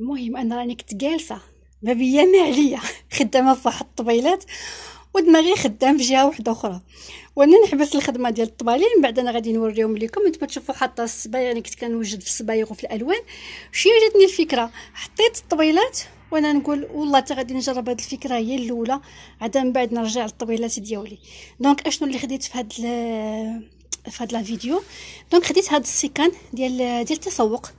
المهم أنا راني كنت جالسة ما بيا ما عليا. خدامة في واحد الطبيلات ودماغي خدام في جهة واحدة أخرى. وأنا نحبس الخدمة ديال الطبالين من بعد أنا غادي نوريهم لكم. انتما تشوفوا حاطه الصبايغ يعني كنت كنوجد في الصبايغ وفي الألوان. شي جاتني الفكرة حطيت الطبيلات وأنا نقول والله حتى غادي نجرب هذه الفكرة هي الأولى. عاد من بعد نرجع للطبيلات ديالي. دونك أشنو اللي خديت في هذا في هذا الفيديو donc خديت هذا ال sacs ديال ديال التسوق.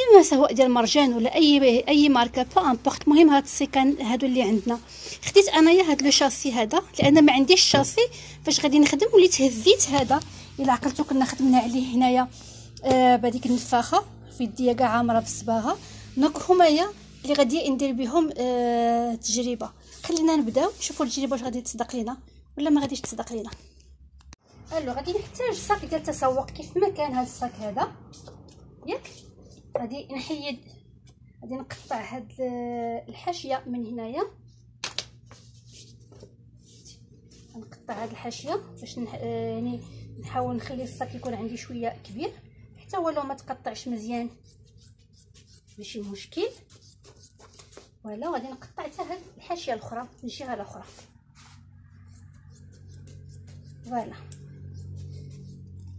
إما سواء ديال مرجان ولا أي أي ماركة peu importe المهم هاد ال sacs هادو اللي عندنا. خديت أنايا هاد le châssis هذا لأن ما عنديش شاسي فاش غادي نخدم وليت هزيت هذا. إلا عقلتو كنا خدمنا عليه هنايا آه بهذيك النفاخة في يديا كاع عامرة بالصباغه دونك همايا اللي غادي ندير بهم آه تجربة. خلينا نبداو نشوفوا التجربة واش غادي تصدق لينا ولا ما غاديش تصدق لينا. ألو غادي نحتاج صاك ديال التسوق كيف ما كان هذا الصاك هذا. ياك؟ غادي نحيد غادي نقطع هاد الحاشية من هنايا. نقطع هاد الحاشية باش نح... يعني نحاول نخلي الصاك يكون عندي شوية كبير حتى ولو ما تقطعش مزيان ماشي مشكل. voilà غادي نقطع حتى هاد الحاشية الأخرى من الجهه الأخرى. voilà.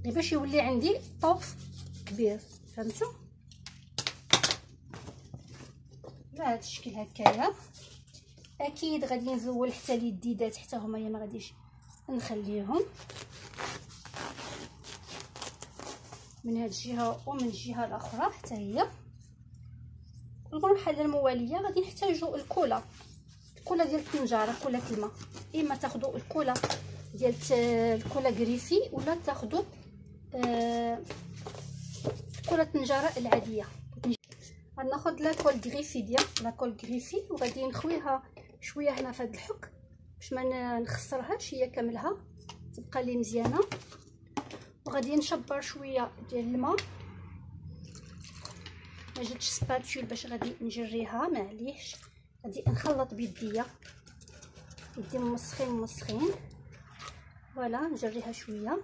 باش يولي عندي étoffe كبير فهمتوا بهذا الشكل هكايا. أكيد غادي نزول حتى اليديدات حتى هما ما غاديش نخليهم. من هذه الجهة ومن الجهة الأخرى حتى هي. المرحله الموالية غادي نحتاجوا الكولا الكولا ديال الطنجرة كولا الماء إما تاخذوا الكولا ديال الكولا غريفي ولا تاخذوا آه كولا الطنجره العادية. غناخذ لاكول غريفي ديال لاكول غريفي وغادي نخويها شوية هنا في هذا الحك باش ما نخسرهاش هي كاملها. تبقى لي مزيانة. وغادي نشبر شوية ديال الماء. ما جاتش spatule باش غادي نجريها معليش. غادي نخلط بيديا. يدي مسخين مسخين. voilà نجريها شوية.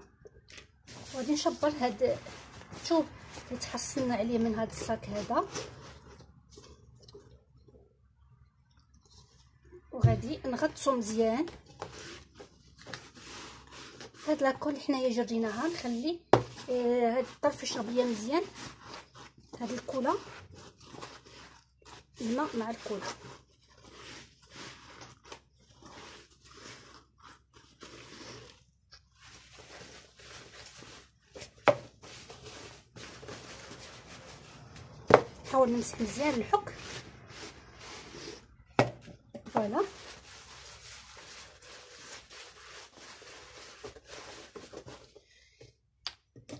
وغادي نشبر هاد الثوب اللي تحصلنا عليه من هاد الصاك هذا. وغادي نغطسو مزيان. هاد la colle حنايا جريناها نخلي آه هاد الطرف يشرب ليا مزيان. هاد الكولا الماء مع الكولا نحاول نمسح مزيان الحك. فوالا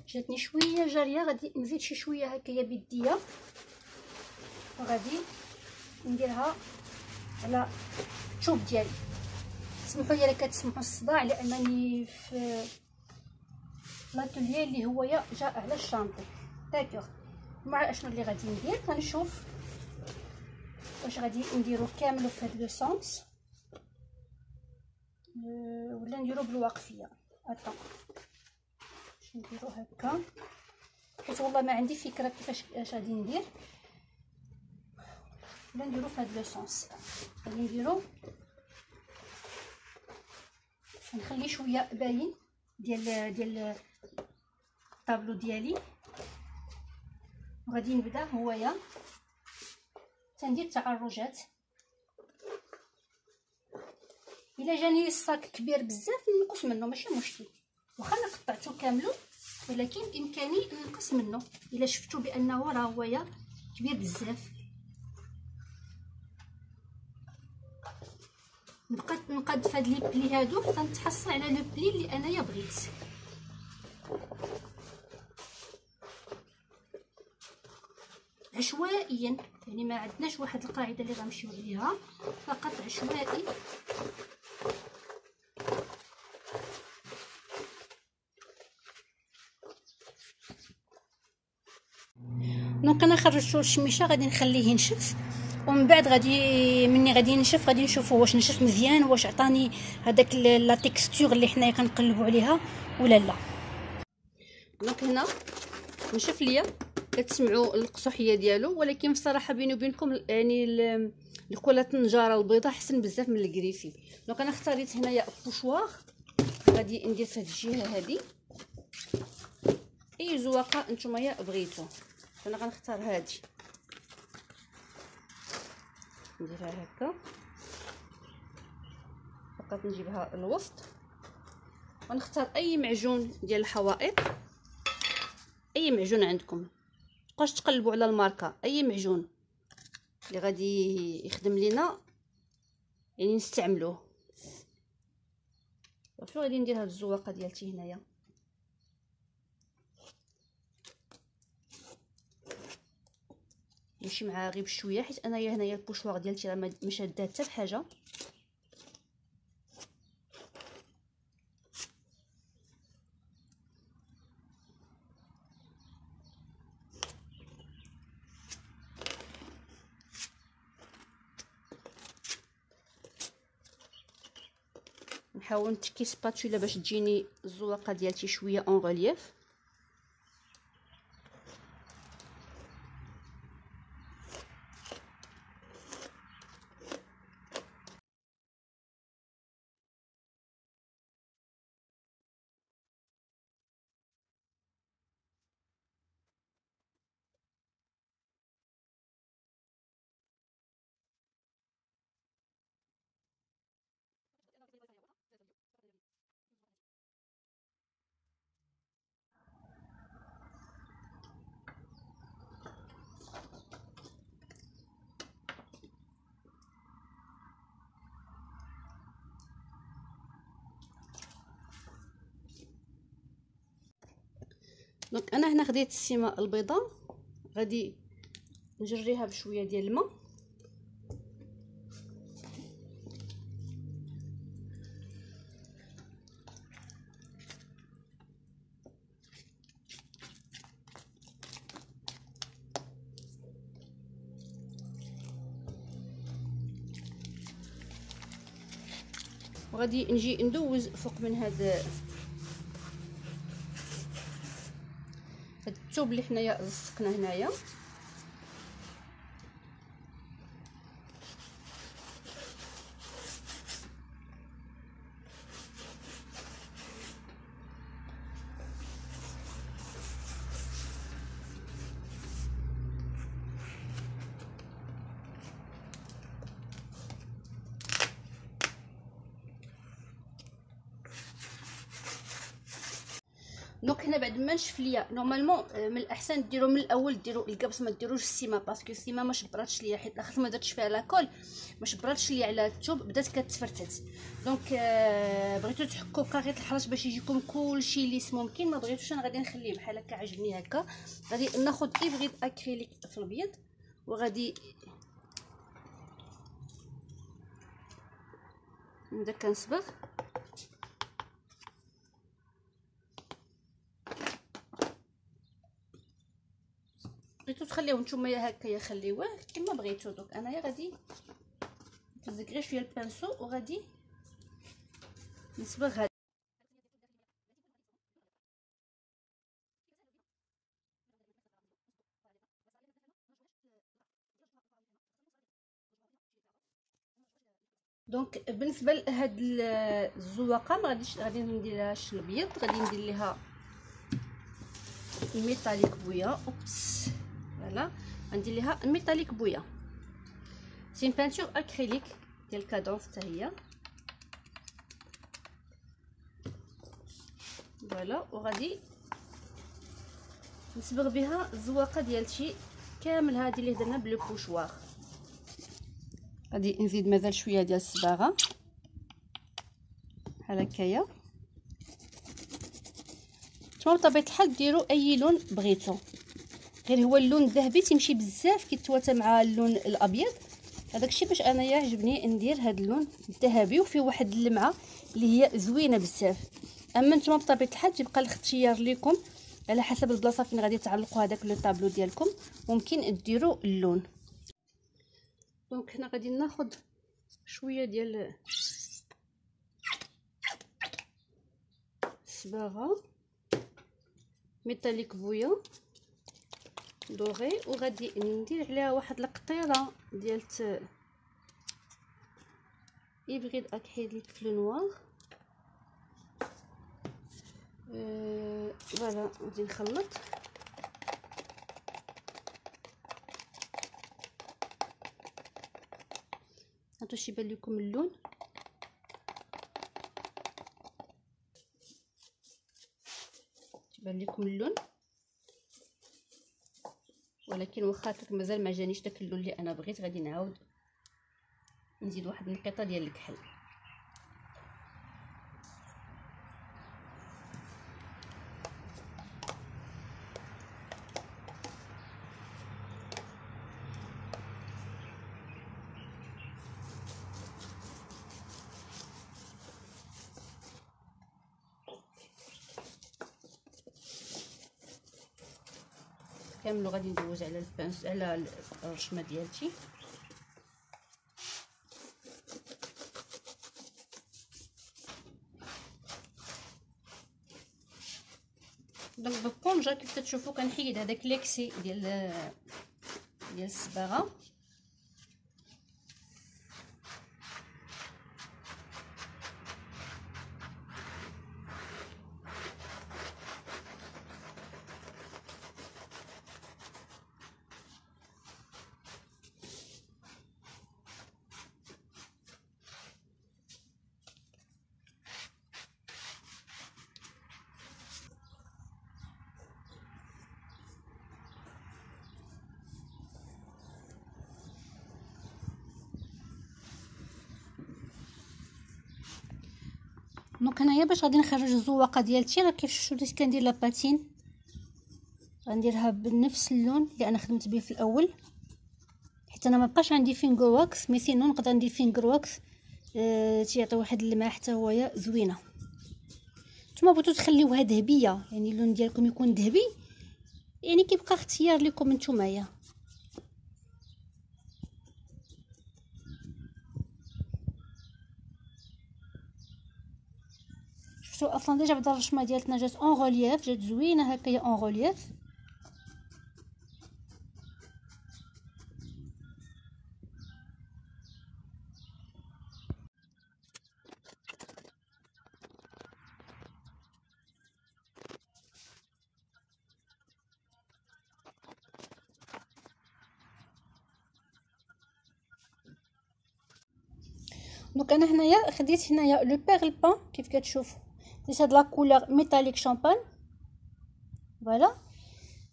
جاتني شوية جارية غادي نزيد شي شوية هكايا بيديا وغادي نديرها على الثوب ديالي. سمحوا لي الا كتسمعوا الصداع لأنني في l'atelier اللي هو جاء على ال chantier d'accord مع أشنو اللي غادي ندير؟ غنشوف. واش غادي نديرو كامل في هاد le sens؟ ولا نديرو بالواقفيه هكا باش نديرو هكا. حيت والله ما عندي فكرة كيفاش اش غادي ندير. ولا نديرو في هاد le sens. غادي نديرو. نخلي شوية باين ديال ديال الطابلو ديالي. وغادي نبدأ هويا تندير تعرجات إلا جاني الصاك كبير بزاف نقص منه ماشي مشكل. واخا أنا قطعته كامله ولكن بإمكاني نقص منه. إلا شفتوا بأنه راه هويا كبير بزاف. نبقى نقاد في هاد لي بلي هادو حتى نتحصل على لو بلي اللي أنايا بغيت. عشوائيا. يعني ما عندناش واحد القاعدة اللي غنمشيو عليها. فقط عشوائي. donc أنا خرجتو الشميشه غادي نخليه ينشف. ومن بعد غادي مني غادي ينشف غادي نشوفوا واش نشف مزيان واش عطاني هذاك la texture اللي حنايا كنقلبوا عليها ولا لا. donc هنا نشف ليا. كتسمعوا القصوحية ديالو ولكن بصراحة بيني وبينكم يعني ال colle النجارة البيضاء أحسن بزاف من الكريفي. donc أنا اختاريت هنايا pochoir غادي ندير في هذه الجهة هذه أي زواقة نتوما بغيتو. أنا غنختار هذه نديرها هكا. فقط نجيبها الوسط. ونختار أي معجون ديال الحوائط. أي معجون عندكم. متبقاوش تقلبوا على الماركة أي معجون اللي غادي يخدم لينا يعني نستعملوه. صافي غادي ندير هاد الزواقة ديالتي هنايا؟ نمشي معاها غير بشويه حيت أنايا هنايا البوشوار ديالتي راه ما شاده حتى بحاجة. نحاول نتكي سباتولا باش تجيني الزواقه ديالتي شوية اون غولييف دونك أنا هنا خديت السيمه البيضاء غادي نجريها بشوية ديال الماء. وغادي نجي ندوز فوق من هذا الثوب اللي حنايا لصقنا هنايا. دونك هنا بعد ما نشف ليا نورمالمون من الأحسن ديروا من الأول ديروا القبص ما ديروش السيما باسكو السيما ما شبراتش ليا حيت لاخاطش ما درتش فيها لاكول ما شبراتش ليا على الثوب بدات كتفرتت. دونك آه بغيتو تحكوا بقاقيط الحراش باش يجيكم كلشي ليس ممكن ما بغيتوش أنا غادي نخليه بحال هكا عجبني هكا. غادي ناخذ ابغيط أكريليك في الأبيض وغادي نبدا كنصبغ بغيتو تخليوه نتوما هكايا خليوه كما بغيتو. دوك أنايا غادي نفزك غير شوية البانسو وغادي نصبغ هاد donc بالنسبة لهاد الزواقة ما غاديش غادي نديرهاش الابيض غادي ندير ليها ال métallique boya oups. voilà غندير ليها ال métallique boya c'est peinture acrylique ديال Cadence حتى هي voilà وغادي نصبغ بها الزواقه ديالتي كامل. هذه اللي درنا ب le pochoir. غادي نزيد مازال شوية ديال الصباغة. بحال هكايا. نتوما بطبيعة الحال ديروا أي لون بغيتو. غير هو اللون الذهبي تيمشي بزاف كيتواتى مع اللون الأبيض. هذاك الشيء باش أنايا عجبني ندير هذا اللون الذهبي وفيه واحد اللمعة اللي هي زوينة بزاف. أما نتوما بطبيعة الحال تيبقى الاختيار لكم على حسب البلاصة فين غادي تعلقوا هذاك لو طابلو ديالكم. ممكن ديروا اللون. donc هنا غادي ناخذ شوية ديال الصباغة. métallique boya. doré وغادي ندير عليها واحد القطيرة ديال hybride acrylique في noir أه فوالا غادي نخلط. هاتو شي يبان لكم اللون. يبان لكم اللون. ولكن واخا مازال ما جانيش داك اللون اللي أنا بغيت غادي نعاود نزيد واحد النقيطة ديال الكحل. كامل غادي ندوز على البانس على الرشمة ديالتي. donc بالبونجا كيف تشوفوا كنحيد هذاك l'excès ديال ديال الصباغة. donc هنايا باش غادي نخرج الزواقه ديالتي راه كيف شفتوا بديت كندير la patine غنديرها بنفس اللون اللي أنا خدمت به في الأول حيت أنا ما بقاش عندي finger wax mais sinon نقدر ندير finger wax أه تيعطي واحد اللمعه حتى هويا زوينه نتوما بغيتو تخليوها ذهبيه يعني اللون ديالكم يكون ذهبي يعني كيبقى اختيار لكم نتومايا شفتوا أصلا déjà بعدا الرشمه ديالتنا جات en relief جات زوينه هكايا en relief donc أنا هنايا خديت هنايا le pearl paint كيف كتشوفوا درت هاد la couleur métallique champagne voilà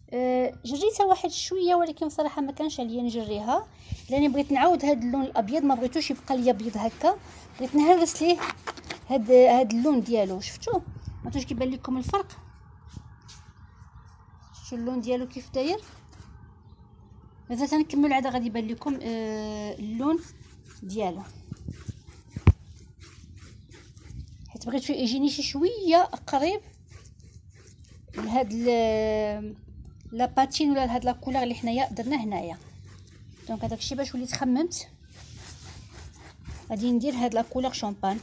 أه جريتها واحد شوية ولكن صراحة ما كانش عليا نجريها. لأني بغيت نعاود هاد اللون الأبيض ما بغيتوش يبقى ليا ابيض هكا. بغيت نهرس ليه هاد هاد اللون ديالو. شفتوا؟ ما كيبان لكم الفرق؟ شفتوا اللون ديالو كيف داير؟ مازال تنكمل عاد غادي يبان لكم أه اللون ديالو. حيت بغيت يجيني شي شوية قريب لهاد la patine ولا لهاد la couleur اللي حنايا درنا هنايا. donc هذاك الشيء باش وليت خممت غادي ندير هاد la couleur champagne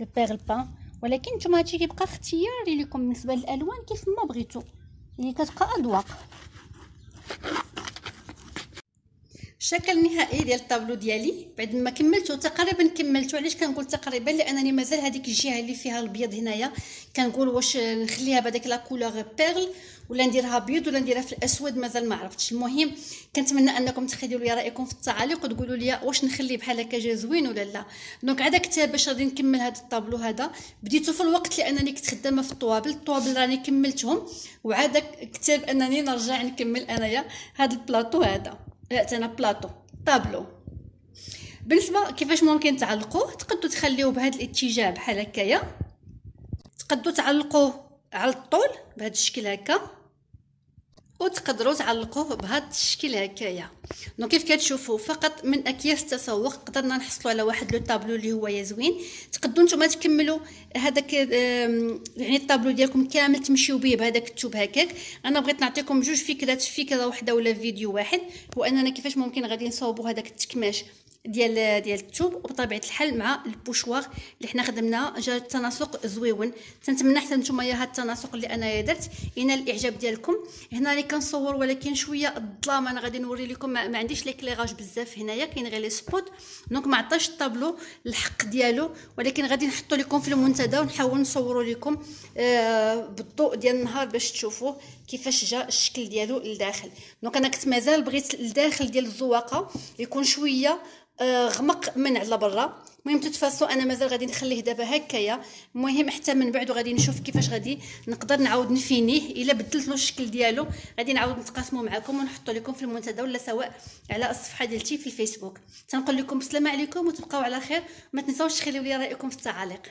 le pearl paint. ولكن نتوما هادشي كيبقى اختياري لكم بالنسبة للألوان كيف ما بغيتو. يعني كتبقى اذواق الشكل النهائي ديال الطابلو ديالي بعد ما كملته تقريبا كملته علاش كنقول تقريبا؟ لأنني مازال هذيك الجهة اللي فيها الابيض هنايا. كنقول واش نخليها بهذاك la couleur perle ولا نديرها بيض ولا نديرها في الأسود مازال ما عرفتش. المهم كنتمنى أنكم تخليوا لي رأيكم في التعاليق وتقولوا لي واش نخلي بحال هكا جا زوين ولا لا. donc عاد كتاب باش غادي نكمل هذا الطابلو هذا. بديتو في الوقت لأنني كنت خدامة في الطوابل. الطوابل راني كملتهم وعاد كتاب أنني نرجع نكمل أنايا هذا البلاطو هذا. أنا plateau tableau. بالنسبة كيفاش ممكن تعلقوه تقدروا تخليوه بهذا الاتجاه بحال هكايا. تقدروا تعلقوه على الطول بهذا الشكل هكا. وتقدروا تعلقوه بهذا الشكل هكايا. donc كيف كتشوفوا فقط من أكياس التسوق قدرنا نحصلوا على واحد le tableau اللي هو زوين تقدروا نتوما تكملوا هذاك يعني الطابلو ديالكم كامل تمشيو به بهذاك الثوب هكاك. أنا بغيت نعطيكم جوج فكرات فكره واحدة ولا فيديو واحد هو اننا كيفاش ممكن غادي نصاوبوا هذاك التكماش. ديال ديال الثوب وبطبيعة الحال مع ال pochoir اللي حنا خدمنا جا التناسق زويون. تنتمنى حتى نتوما يا هاد التناسق اللي انايا درت ينال الإعجاب ديالكم. هنا اللي كنصور ولكن شوية الظلام أنا غادي نوري لكم. ما, ما عنديش l'éclairage بزاف هنايا كاين غير les spots donc ما عطاش الطابلو الحق ديالو ولكن غادي نحطو لكم في المنتدى ونحاول نصوروا لكم آه بالضوء ديال النهار باش تشوفوا كيفاش جا الشكل ديالو لداخل. donc أنا كنت مازال بغيت الداخل ديال الزواقة يكون شوية غمق من على برا. المهم تتفاسو أنا مازال غادي نخليه دابا هكايا. المهم حتى من بعد غادي نشوف كيفاش غادي. نقدر نعاود نفينيه. إلا بدلت له الشكل ديالو غادي نعاود نتقاسمو معكم ونحطو لكم في المنتدى ولا سواء على الصفحة ديالتي في الفيسبوك. تنقول لكم السلام عليكم وتبقاو على خير. ما تنساوش تخليو لي رأيكم في التعاليق.